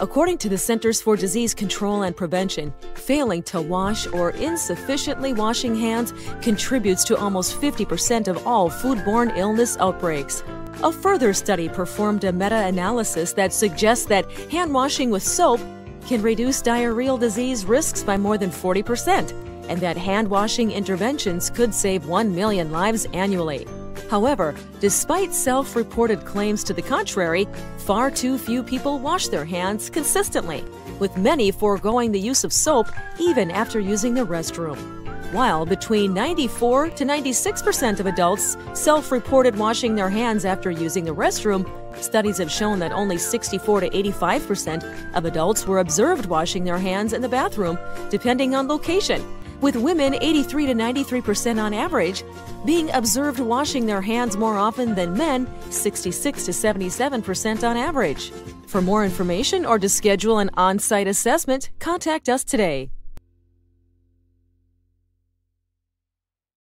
According to the Centers for Disease Control and Prevention, failing to wash or insufficiently washing hands contributes to almost 50% of all foodborne illness outbreaks. A further study performed a meta analysis that suggests that hand washing with soap can reduce diarrheal disease risks by more than 40%, and that hand washing interventions could save 1 million lives annually. However, despite self reported claims to the contrary, far too few people wash their hands consistently, with many foregoing the use of soap even after using the restroom. While between 94 to 96% of adults self reported washing their hands after using the restroom, studies have shown that only 64 to 85% of adults were observed washing their hands in the bathroom, depending on location with women 83 to 93% on average being observed washing their hands more often than men 66 to 77% on average. For more information or to schedule an on site assessment, contact us today.